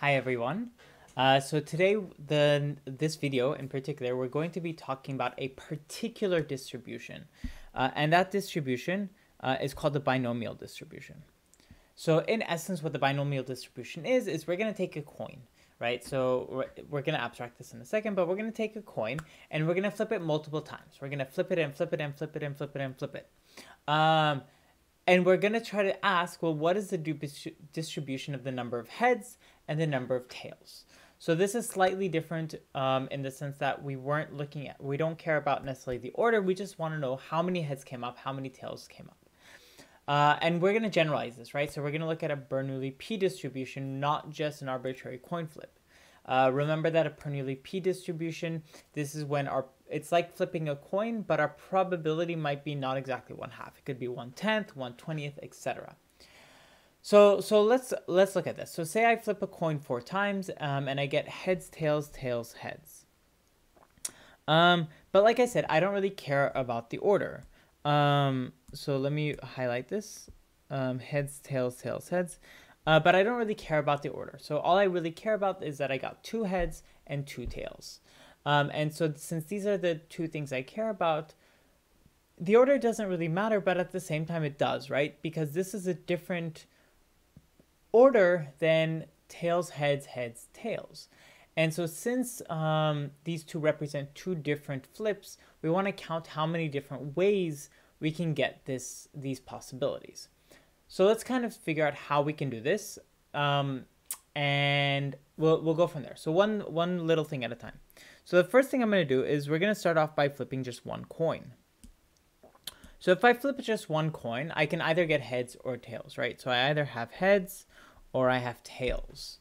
Hi everyone. Uh, so today, the this video in particular, we're going to be talking about a particular distribution, uh, and that distribution uh, is called the binomial distribution. So in essence, what the binomial distribution is is we're going to take a coin, right? So we're, we're going to abstract this in a second, but we're going to take a coin and we're going to flip it multiple times. We're going to flip it and flip it and flip it and flip it and flip it. Um, and we're going to try to ask, well, what is the distribution of the number of heads and the number of tails? So this is slightly different um, in the sense that we weren't looking at, we don't care about necessarily the order, we just want to know how many heads came up, how many tails came up. Uh, and we're going to generalize this, right? So we're going to look at a Bernoulli P distribution, not just an arbitrary coin flip. Uh, remember that a Bernoulli P distribution, this is when our, it's like flipping a coin, but our probability might be not exactly one half. It could be one tenth, one twentieth, etc. So, so let's, let's look at this. So say I flip a coin four times um, and I get heads, tails, tails, heads. Um, but like I said, I don't really care about the order. Um, so let me highlight this. Um, heads, tails, tails, heads. Uh, but I don't really care about the order. So all I really care about is that I got two heads and two tails. Um, and so since these are the two things I care about, the order doesn't really matter, but at the same time it does, right? Because this is a different order than tails, heads, heads, tails. And so since um, these two represent two different flips, we want to count how many different ways we can get this these possibilities. So let's kind of figure out how we can do this. Um, and we'll, we'll go from there. So one, one little thing at a time. So the first thing I'm going to do is we're going to start off by flipping just one coin. So if I flip just one coin, I can either get heads or tails, right? So I either have heads or I have tails.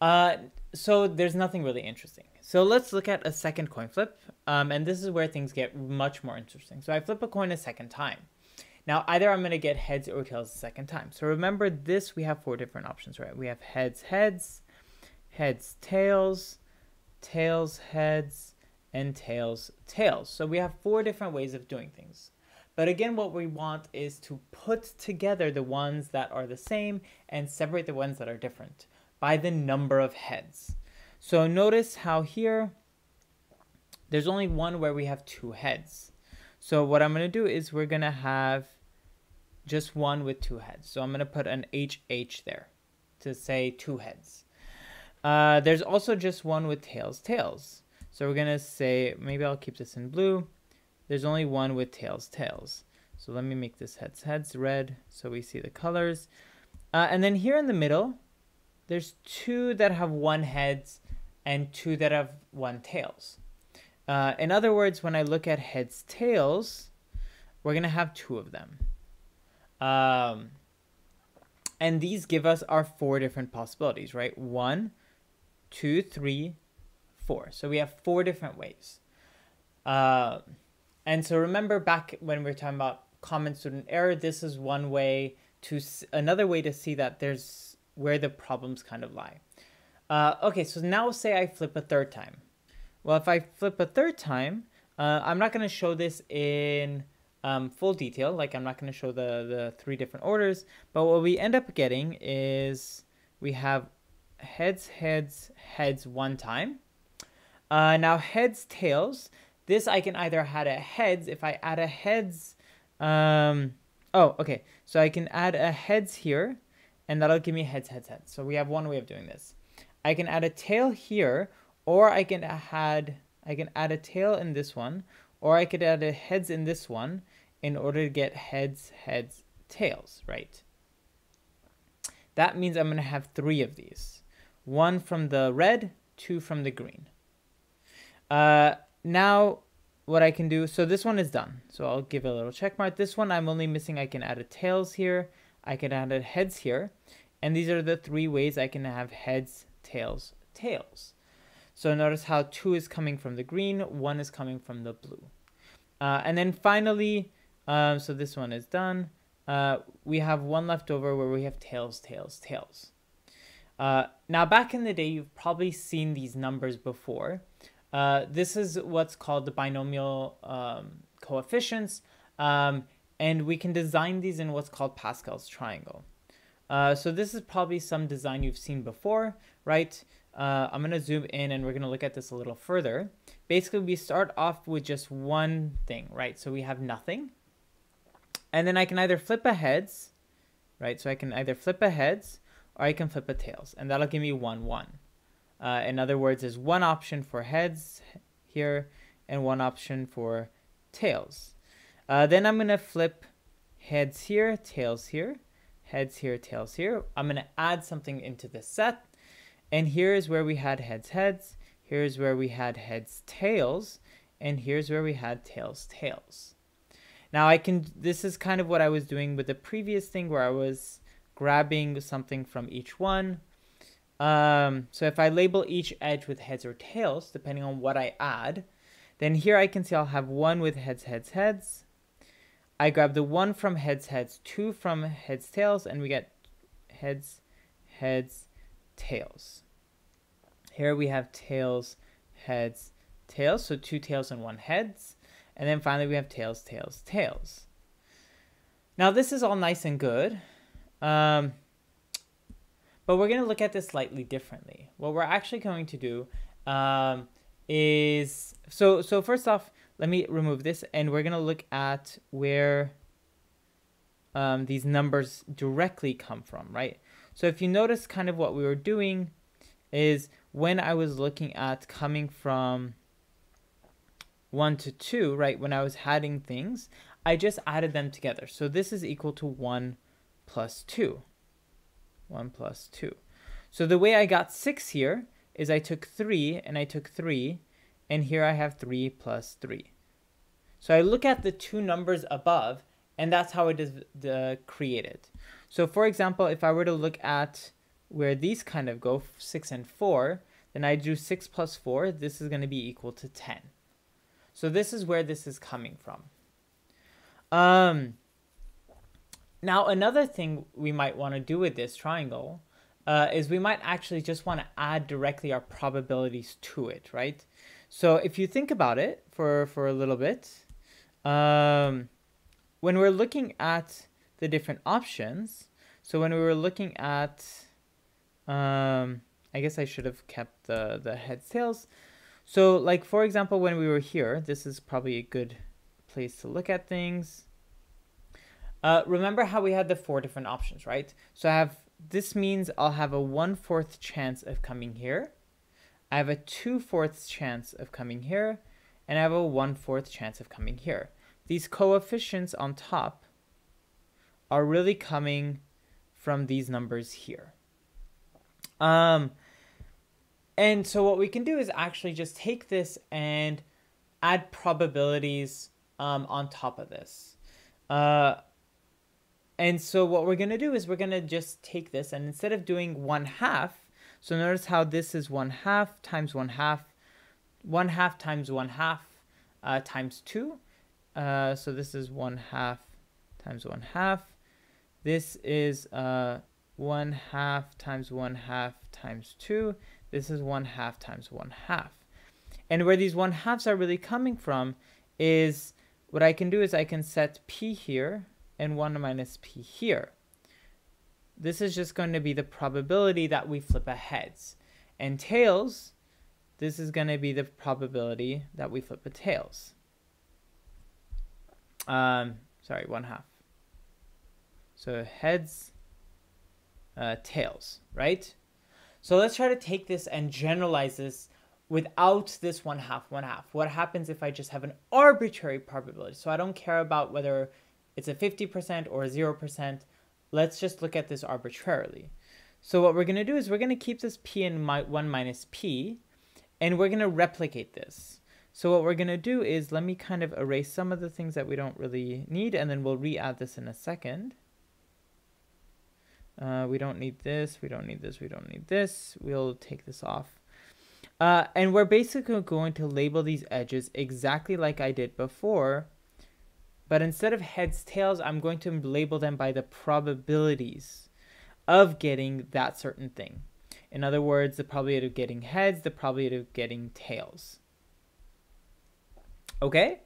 Uh, so there's nothing really interesting. So let's look at a second coin flip. Um, and this is where things get much more interesting. So I flip a coin a second time. Now, either I'm going to get heads or tails the second time. So remember this, we have four different options, right? We have heads, heads, heads, tails, tails, heads, and tails, tails. So we have four different ways of doing things. But again, what we want is to put together the ones that are the same and separate the ones that are different by the number of heads. So notice how here, there's only one where we have two heads. So what I'm going to do is we're going to have just one with two heads. So I'm going to put an HH there to say two heads. Uh, there's also just one with tails, tails. So we're going to say, maybe I'll keep this in blue. There's only one with tails, tails. So let me make this heads, heads red so we see the colors. Uh, and then here in the middle, there's two that have one heads and two that have one tails. Uh, in other words, when I look at heads, tails, we're going to have two of them. Um, and these give us our four different possibilities, right? One, two, three, four. So we have four different ways. Uh, and so remember back when we were talking about common student error, this is one way to, another way to see that there's where the problems kind of lie. Uh, okay, so now say I flip a third time. Well, if I flip a third time, uh, I'm not going to show this in um, full detail. Like I'm not going to show the, the three different orders. But what we end up getting is we have heads, heads, heads one time. Uh, now heads, tails. This I can either add a heads. If I add a heads, um, oh, okay. So I can add a heads here and that'll give me heads, heads, heads. So we have one way of doing this. I can add a tail here or I can add I can add a tail in this one, or I could add a heads in this one in order to get heads, heads, tails, right? That means I'm going to have three of these. One from the red, two from the green. Uh, now, what I can do, so this one is done. So I'll give a little check mark. This one I'm only missing, I can add a tails here. I can add a heads here. And these are the three ways I can have heads, tails, tails. So notice how two is coming from the green, one is coming from the blue. Uh, and then finally, um, so this one is done. Uh, we have one left over where we have tails, tails, tails. Uh, now back in the day, you've probably seen these numbers before. Uh, this is what's called the binomial um, coefficients. Um, and we can design these in what's called Pascal's triangle. Uh, so this is probably some design you've seen before, right? Uh, I'm going to zoom in and we're going to look at this a little further. Basically, we start off with just one thing, right? So we have nothing. And then I can either flip a heads, right? So I can either flip a heads or I can flip a tails. And that'll give me 1, 1. Uh, in other words, there's one option for heads here and one option for tails. Uh, then I'm going to flip heads here, tails here, heads here, tails here. I'm going to add something into the set. And here's where we had heads, heads. Here's where we had heads, tails. And here's where we had tails, tails. Now I can, this is kind of what I was doing with the previous thing where I was grabbing something from each one. Um, so if I label each edge with heads or tails, depending on what I add, then here I can see I'll have one with heads, heads, heads. I grab the one from heads, heads, two from heads, tails, and we get heads, heads, tails. Here we have tails, heads, tails. So two tails and one heads. And then finally we have tails, tails, tails. Now this is all nice and good. Um, but we're going to look at this slightly differently. What we're actually going to do um, is, so, so first off, let me remove this and we're going to look at where um, these numbers directly come from, right? So if you notice kind of what we were doing is when I was looking at coming from 1 to 2, right, when I was adding things, I just added them together. So this is equal to 1 plus 2. 1 plus 2. So the way I got 6 here is I took 3 and I took 3 and here I have 3 plus 3. So I look at the two numbers above and that's how it is created. So for example, if I were to look at where these kind of go, 6 and 4, then I do 6 plus 4, this is going to be equal to 10. So this is where this is coming from. Um, now, another thing we might want to do with this triangle uh, is we might actually just want to add directly our probabilities to it, right? So if you think about it for, for a little bit, um, when we're looking at the different options, so when we were looking at, um, I guess I should have kept the, the heads, tails. So like, for example, when we were here, this is probably a good place to look at things. Uh, remember how we had the four different options, right? So I have, this means I'll have a one-fourth chance of coming here. I have a two-fourths chance of coming here. And I have a one-fourth chance of coming here. These coefficients on top are really coming from these numbers here. Um, and so what we can do is actually just take this and add probabilities um, on top of this. Uh, and so what we're going to do is we're going to just take this and instead of doing 1 half, so notice how this is 1 half times 1 half, 1 half times 1 half uh, times 2. Uh, so this is 1 half times 1 half. This is uh, 1 half times 1 half times 2. This is 1 half times 1 half. And where these 1 halves are really coming from is what I can do is I can set p here and 1 minus p here. This is just going to be the probability that we flip a heads. And tails, this is going to be the probability that we flip a tails. Um, sorry, 1 half. So heads, uh, tails, right? So let's try to take this and generalize this without this one half, one half. What happens if I just have an arbitrary probability? So I don't care about whether it's a 50% or a 0%. Let's just look at this arbitrarily. So what we're going to do is we're going to keep this p in my 1 minus p, and we're going to replicate this. So what we're going to do is let me kind of erase some of the things that we don't really need, and then we'll re-add this in a second. Uh, we don't need this, we don't need this, we don't need this. We'll take this off. Uh, and we're basically going to label these edges exactly like I did before but instead of heads, tails, I'm going to label them by the probabilities of getting that certain thing. In other words, the probability of getting heads, the probability of getting tails. Okay?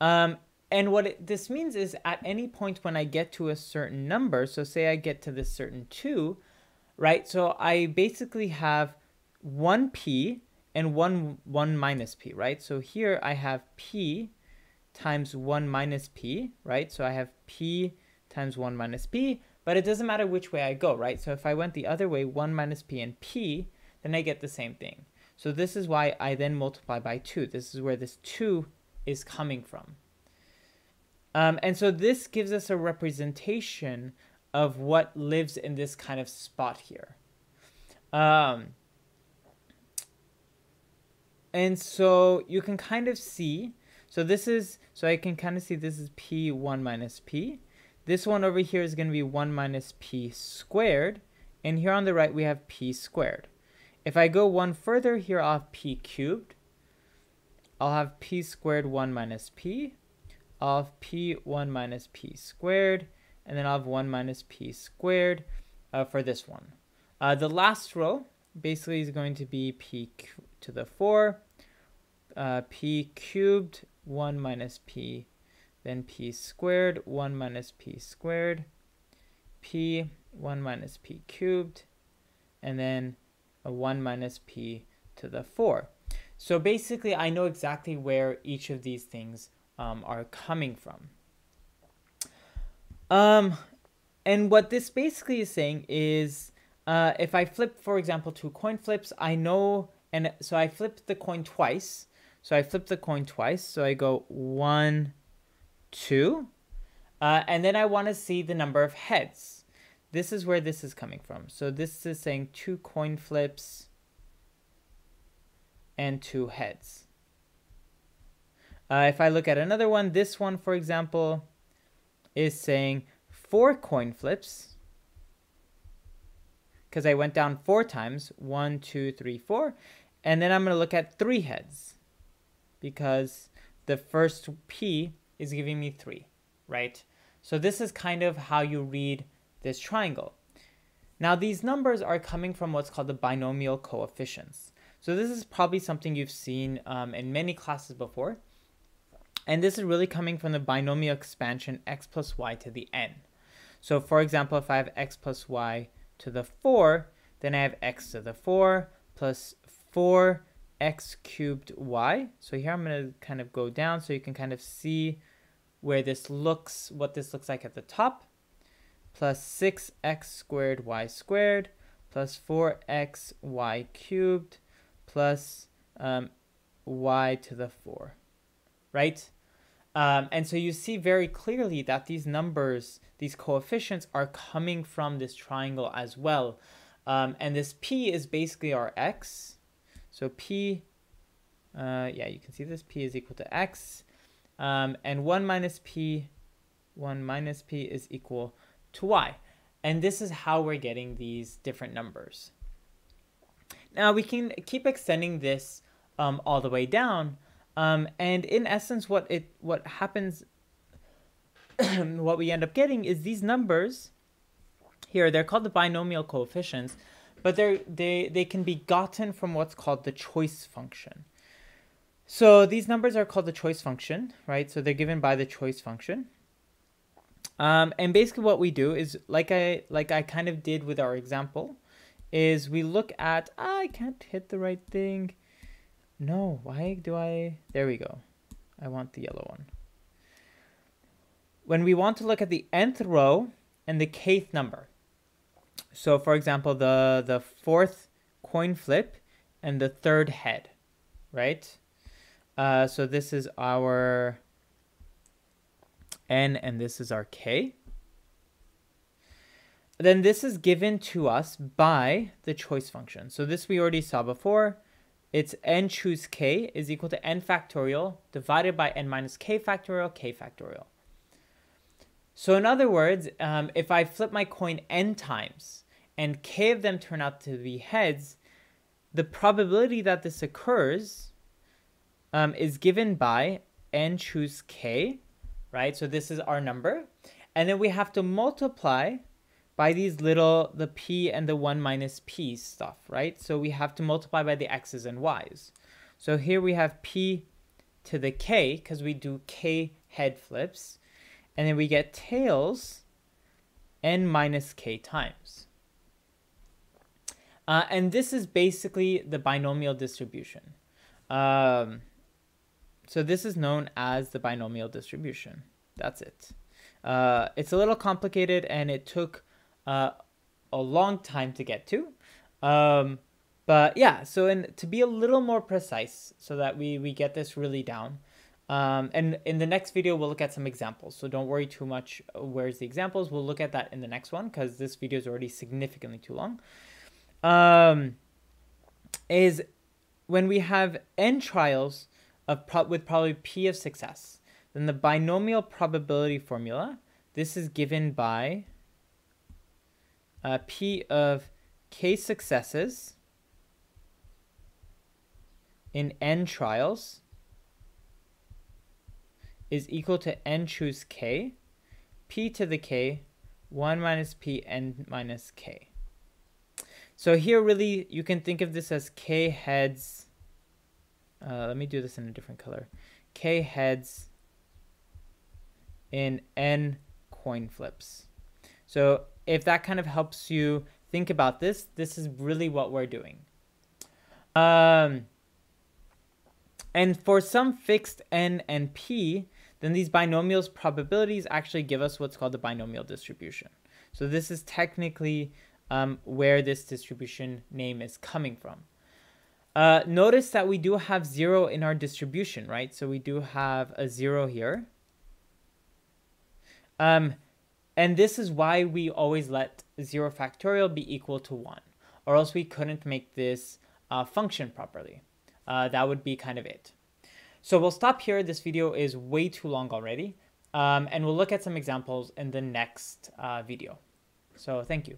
Um, and what it, this means is at any point when I get to a certain number, so say I get to this certain 2, right? So I basically have 1p and 1, 1 minus p, right? So here I have p times 1 minus p, right? So I have p times 1 minus p, but it doesn't matter which way I go, right? So if I went the other way, 1 minus p and p, then I get the same thing. So this is why I then multiply by 2. This is where this 2 is coming from. Um, and so this gives us a representation of what lives in this kind of spot here. Um, and so you can kind of see, so this is, so I can kind of see this is p1 minus p. This one over here is going to be 1 minus p squared. And here on the right, we have p squared. If I go one further here, have p cubed. I'll have p squared 1 minus p of p1 minus p squared, and then I'll have 1 minus p squared uh, for this one. Uh, the last row basically is going to be p to the 4, uh, p cubed, 1 minus p, then p squared, 1 minus p squared, p, 1 minus p cubed, and then a 1 minus p to the 4. So basically, I know exactly where each of these things um, are coming from. Um, and what this basically is saying is uh, if I flip, for example, two coin flips, I know, and so I flip the coin twice. So I flip the coin twice. So I go one, two, uh, and then I want to see the number of heads. This is where this is coming from. So this is saying two coin flips and two heads. Uh, if I look at another one, this one, for example, is saying four coin flips because I went down four times, one, two, three, four. And then I'm going to look at three heads because the first P is giving me three, right? So this is kind of how you read this triangle. Now these numbers are coming from what's called the binomial coefficients. So this is probably something you've seen um, in many classes before. And this is really coming from the binomial expansion x plus y to the n. So for example, if I have x plus y to the 4, then I have x to the 4 plus 4x cubed y. So here I'm going to kind of go down so you can kind of see where this looks, what this looks like at the top, plus 6x squared y squared plus 4x y cubed plus um, y to the 4 right? Um, and so you see very clearly that these numbers, these coefficients are coming from this triangle as well. Um, and this p is basically our x. So p, uh, yeah, you can see this p is equal to x. Um, and 1 minus p, 1 minus p is equal to y. And this is how we're getting these different numbers. Now we can keep extending this um, all the way down, um, and in essence, what it what happens, what we end up getting is these numbers. Here, they're called the binomial coefficients, but they're they they can be gotten from what's called the choice function. So these numbers are called the choice function, right? So they're given by the choice function. Um, and basically, what we do is like I like I kind of did with our example, is we look at ah, I can't hit the right thing. No, why do I... There we go. I want the yellow one. When we want to look at the nth row and the kth number. So for example, the, the fourth coin flip and the third head, right? Uh, so this is our n and this is our k. Then this is given to us by the choice function. So this we already saw before it's n choose k is equal to n factorial divided by n minus k factorial k factorial. So in other words, um, if I flip my coin n times and k of them turn out to be heads, the probability that this occurs um, is given by n choose k, right? So this is our number. And then we have to multiply by these little, the p and the 1 minus p stuff, right? So we have to multiply by the x's and y's. So here we have p to the k, because we do k head flips, and then we get tails n minus k times. Uh, and this is basically the binomial distribution. Um, so this is known as the binomial distribution. That's it. Uh, it's a little complicated and it took uh, a long time to get to. Um, but yeah, so in, to be a little more precise so that we, we get this really down, um, and in the next video, we'll look at some examples. So don't worry too much. Where's the examples? We'll look at that in the next one because this video is already significantly too long. Um, is when we have n trials of pro with probably p of success, then the binomial probability formula, this is given by uh, p of k successes in n trials is equal to n choose k, p to the k, 1 minus p n minus k. So here really you can think of this as k heads, uh, let me do this in a different color, k heads in n coin flips. So if that kind of helps you think about this, this is really what we're doing. Um, and for some fixed n and p, then these binomials probabilities actually give us what's called the binomial distribution. So this is technically um, where this distribution name is coming from. Uh, notice that we do have zero in our distribution, right? So we do have a zero here. Um, and this is why we always let 0 factorial be equal to 1, or else we couldn't make this uh, function properly. Uh, that would be kind of it. So we'll stop here. This video is way too long already. Um, and we'll look at some examples in the next uh, video. So thank you.